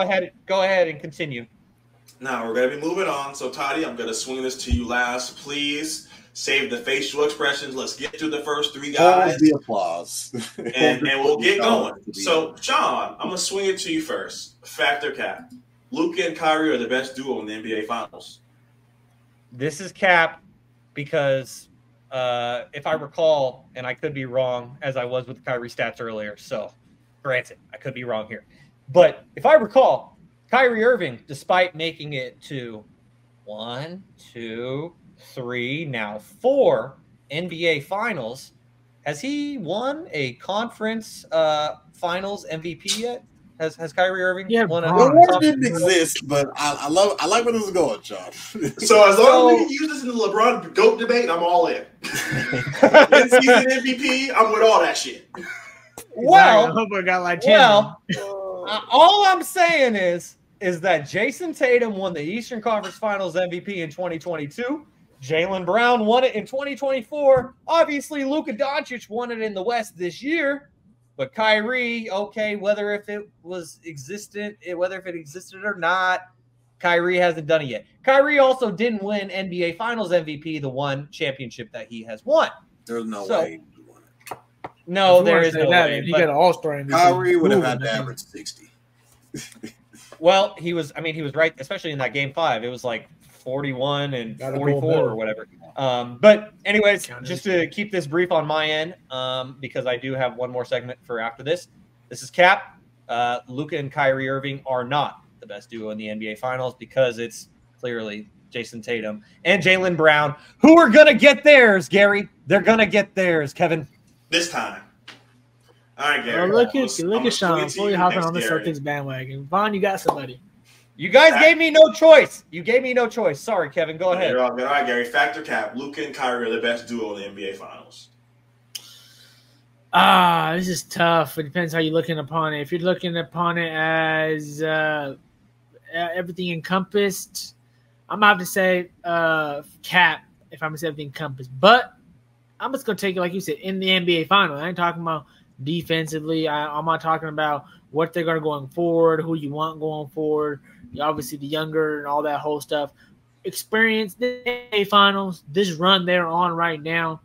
ahead. Go ahead and continue. Now we're gonna be moving on. So Toddy, I'm gonna swing this to you last. Please save the facial expressions. Let's get to the first three guys. Hold the applause. and, and we'll get going. So, John, I'm gonna swing it to you first. Factor cap. Luka and Kyrie are the best duo in the NBA Finals. This is cap because uh, if I recall, and I could be wrong, as I was with Kyrie stats earlier. So, granted, I could be wrong here, but if I recall, Kyrie Irving, despite making it to one, two, three, now four NBA Finals, has he won a conference uh, Finals MVP yet? Has has Kyrie Irving Yeah, won a Bron. The conference didn't exist, but I, I love I like where this is going, John. So as long as we can use this in the LeBron GOAT debate, I'm all in. In-season MVP, I'm with all that shit. I Well, hope I got like 10. well, all I'm saying is is that Jayson Tatum won the Eastern Conference Finals MVP in 2022. Jaylen Brown won it in 2024. Obviously, Luka Doncic won it in the West this year. But Kyrie, okay, whether if it was existent, whether if it existed or not, Kyrie hasn't done it yet. Kyrie also didn't win NBA Finals MVP, the one championship that he has won. There's no So- way. He won it. No, If you there wanna is say no that, way. if You but- got an All Star MVP. Kyrie would have had to man. average sixty. Well, he was. I mean, he was right, especially in that game five. It was like forty-one and Got forty-four or whatever. Um, but anyways, just to keep this brief on my end, um, because I do have one more segment for after this. This is Cap. Uh, Luka and Kyrie Irving are not the best duo in the NBA Finals because it's clearly Jayson Tatum and Jaylen Brown who are gonna get theirs. Garry, they're gonna get theirs. Kevin, This time. All right, Garry. look at gonna- look I'm at Shaun gonna swing it to fully hopping on the Celtics bandwagon. Vaughn, you got somebody. you guys Fact- gave me no choice. You gave me no choice. Sorry, Kevin. Go ahead. You're all good. All right, Garry. Factor cap. Luka and Kyrie are the best duo in the NBA Finals. Ah, this is tough. It depends how you're looking upon it. If you're looking upon it as uh, uh, everything encompassed, I'm gonna have to say uh, cap. If I'm gonna say everything encompassed, but I'm just gonna take it like you said in the NBA final. I ain't talking about defensively. I, I'm not talking about what they're gonna going forward, who you want going forward. Obviously, the younger and all that whole stuff. Experience the NBA finals. This run they're on right now.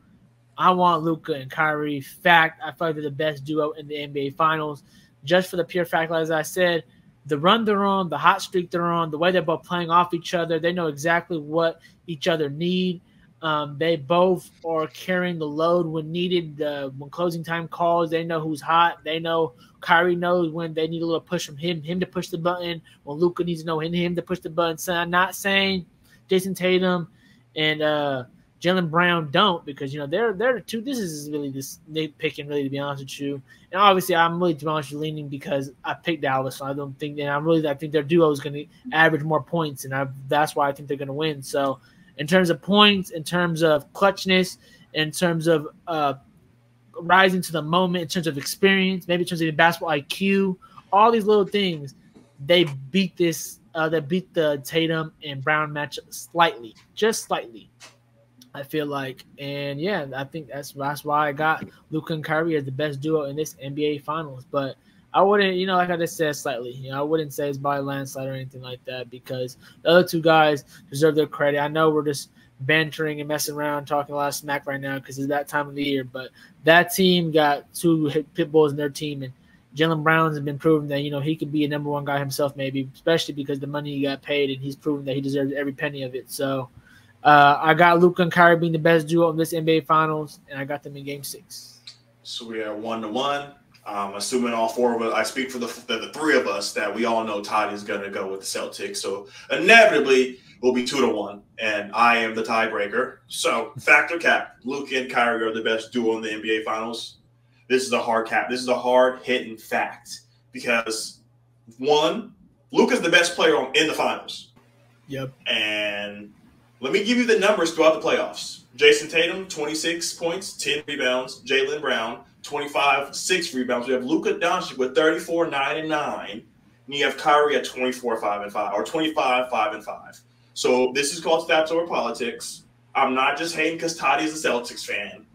I want Luka and Kyrie. Fact, I feel like they're the best duo in the NBA Finals, just for the pure fact, as I said, the run they're on, the hot streak they're on, the way they're both playing off each other. They know exactly what each other need. Um, they both are carrying the load when needed. Uh, when closing time calls, they know who's hot. They know Kyrie knows when they need a little push from him, him to push the button. When Luka needs to know him, to push the button. So I'm not saying Jayson Tatum and uh, Jaylen Brown don't because you know they're they're the two. This is really this nitpicking, really to be honest with you. And obviously, I'm really to honest leaning because I picked Dallas, so I don't think and I'm really I think their duo is going to average more points, and I, that's why I think they're going to win. So, in terms of points, in terms of clutchness, in terms of uh, rising to the moment, in terms of experience, maybe in terms of basketball IQ, all these little things, they beat this. Uh, they beat the Tatum and Brown matchup slightly, just slightly. I feel like, and yeah, I think that's that's why I got Luka and Kyrie as the best duo in this NBA Finals. But I wouldn't, you know, like I just said, slightly. You know, I wouldn't say it's by landslide or anything like that because the other two guys deserve their credit. I know we're just bantering and messing around, talking a lot of smack right now because it's that time of the year. But that team got two pit bulls in their team, and Jaylen Brown's been proven that you know he could be a number one guy himself, maybe, especially because the money he got paid, and he's proven that he deserves every penny of it. So. Uh, I got Luka and Kyrie being the best duo in this NBA Finals, and I got them in Game Six. So we are one to one. Um, assuming all four of us, I speak for the, the, the three of us that we all know Todd is going to go with the Celtics. So inevitably, we'll be two to one, and I am the tiebreaker. So factor cap: Luke and Kyrie are the best duo in the NBA Finals. This is a hard cap. This is a hard hitting fact because one, Luke is the best player on, in the finals. Yep. And let me give you the numbers throughout the playoffs. Jayson Tatum, 26 points, 10 rebounds. Jaylen Brown, 25, 6 rebounds. We have Luka Doncic with 34, 9, and 9. And you have Kyrie at 24, 5, and 5, or 25, 5, and 5. So this is called stats over politics. I'm not just hating because Toddy is a Celtics fan.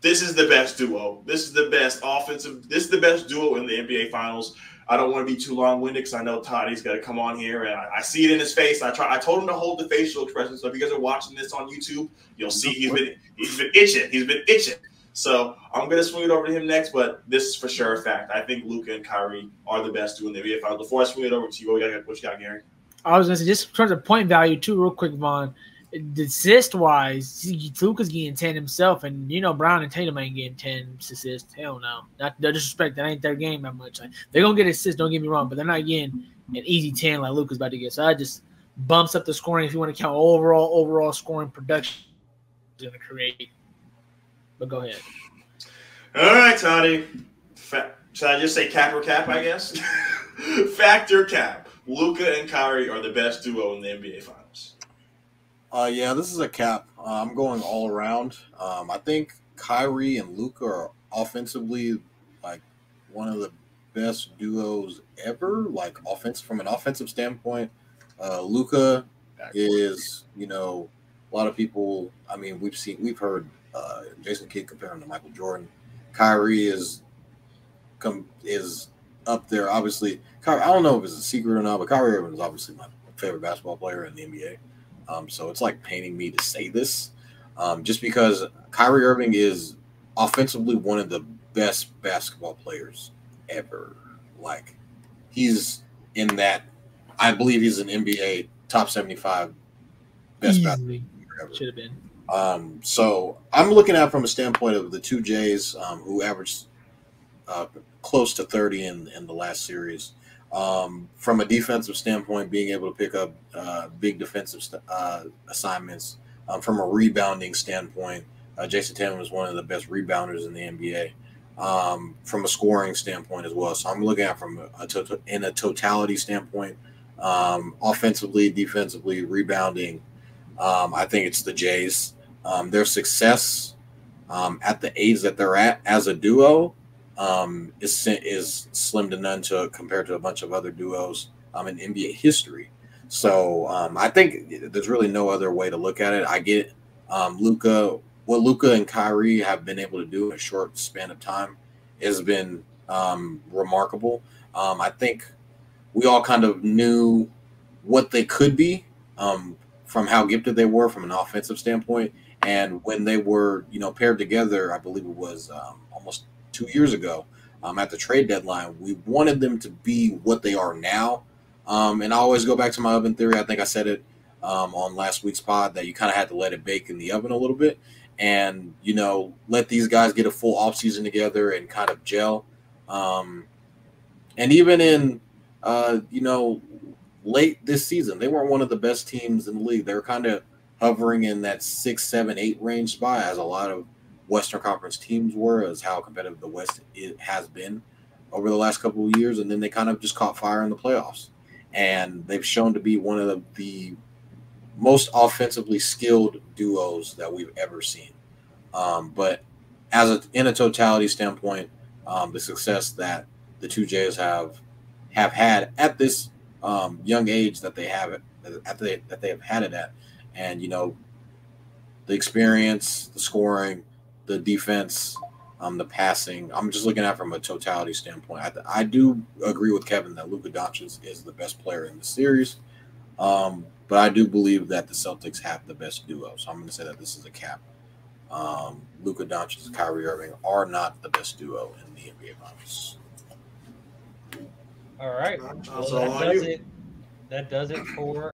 This is the best duo. This is the best offensive. This is the best duo in the NBA Finals. I don't want to be too long winded because I know Toddy's got to come on here and I, I, see it in his face. I try. I told him to hold the facial expression. So if you guys are watching this on YouTube, you'll see he's been he's been itching. He's been itching. So I'm going to swing it over to him next. But this is for sure a fact. I think Luka and Kyrie are the best doing the NBA Finals. Before I swing it over to you, what you got, what you got Garry? I was going to say just in terms of point value too, real quick, Vaughn assist wise, Luka's getting 10 himself, and you know Brown and Tatum ain't getting 10 assists. Hell no. Not no disrespect, that ain't their game that much. Like, they're gonna get assists, don't get me wrong, but they're not getting an easy 10 like Luka's about to get. So I just bumps up the scoring if you want to count overall overall scoring production gonna create. But go ahead. All right, Toddy. Fa- should I just say cap or cap, I guess? Factor cap. Luka and Kyrie are the best duo in the NBA Finals. Uh, yeah, this is a cap. Uh, I'm going all around. Um, I think Kyrie and Luka are offensively like one of the best duos ever. Like offense from an offensive standpoint, uh, Luka is you know a lot of people. I mean, we've seen we've heard uh, Jason Kidd compare him to Michael Jordan. Kyrie is come is up there. Obviously, Kyrie, I don't know if it's a secret or not, but Kyrie Irving is obviously my favorite basketball player in the NBA. Um, so it's like paining me to say this, um, just because Kyrie Irving is offensively one of the best basketball players ever. Like he's in that. I believe he's an NBA top seventy-five best basketball Should have been. Um, so I'm looking at from a standpoint of the two Jays um, who averaged uh, close to 30 in, in the last series. Um, from a defensive standpoint, being able to pick up uh, big defensive st- uh, assignments. Um, from a rebounding standpoint, uh, Jayson Tatum is one of the best rebounders in the NBA. Um, from a scoring standpoint as well. So I'm looking at from a, to- in a totality standpoint, um, offensively, defensively, rebounding. Um, I think it's the Jays. Um, their success at the age that they're at as a duo um, is is slim to none to compared to a bunch of other duos um, in NBA history. So um, I think there's really no other way to look at it. I get um, Luka, what Luka and Kyrie have been able to do in a short span of time has been um, remarkable. Um, I think we all kind of knew what they could be um, from how gifted they were from an offensive standpoint, and when they were, you know, paired together, I believe it was um, almost two years ago um, at the trade deadline. We wanted them to be what they are now. Um, and I always go back to my oven theory. I think I said it um, on last week's pod that you kind of had to let it bake in the oven a little bit and, you know, let these guys get a full offseason together and kind of gel. Um, and even in, uh, you know, late this season, they weren't one of the best teams in the league. They were kind of hovering in that six, seven, eight range spot as a lot of – Western Conference teams were, as how competitive the West has been over the last couple of years, and then they kind of just caught fire in the playoffs, and they've shown to be one of the, the most offensively skilled duos that we've ever seen. Um, but as a, in a totality standpoint, um, the success that the two Jays have have had at this um, young age that they have it at the, that they have had it at, and you know the experience, the scoring, the defense, um, the passing. I'm just looking at from a totality standpoint. I, I do agree with Kevin that Luka Doncic is the best player in the series, um, but I do believe that the Celtics have the best duo. So I'm going to say that this is a cap. Um, Luka Doncic and Kyrie Irving are not the best duo in the NBA Finals. All right, well, that does it. That does it for